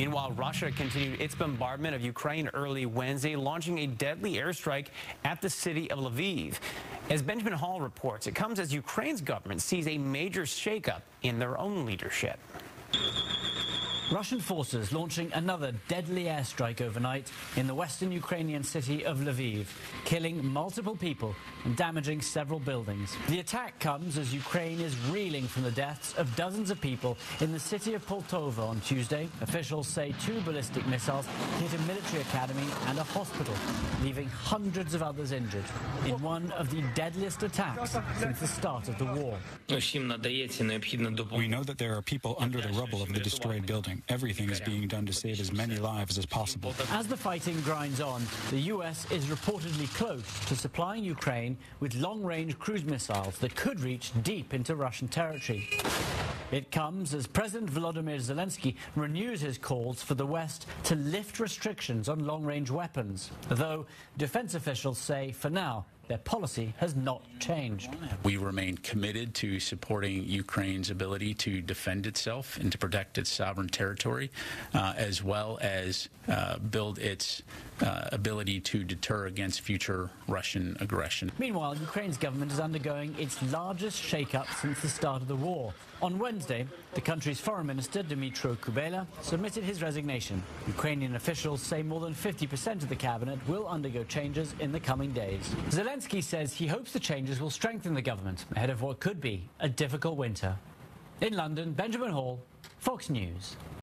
Meanwhile, Russia continued its bombardment of Ukraine early Wednesday, launching a deadly airstrike at the city of Lviv. As Benjamin Hall reports, it comes as Ukraine's government sees a major shakeup in their own leadership. Russian forces launching another deadly airstrike overnight in the western Ukrainian city of Lviv, killing multiple people and damaging several buildings. The attack comes as Ukraine is reeling from the deaths of dozens of people in the city of Poltava on Tuesday. Officials say two ballistic missiles hit a military academy and a hospital, leaving hundreds of others injured in one of the deadliest attacks since the start of the war. We know that there are people under the rubble of the destroyed building. Everything is being done to save as many lives as possible. As the fighting grinds on, the U.S. is reportedly close to supplying Ukraine with long-range cruise missiles that could reach deep into Russian territory. It comes as President Volodymyr Zelensky renews his calls for the West to lift restrictions on long-range weapons, though defense officials say for now their policy has not changed. We remain committed to supporting Ukraine's ability to defend itself and to protect its sovereign territory, uh, as well as uh, build its uh, ability to deter against future Russian aggression. Meanwhile, Ukraine's government is undergoing its largest shakeup since the start of the war. On Wednesday, the country's foreign minister, Dmytro Kuleba, submitted his resignation. Ukrainian officials say more than 50% of the cabinet will undergo changes in the coming days. Zelensky says he hopes the changes will strengthen the government ahead of what could be a difficult winter. In London, Benjamin Hall, Fox News.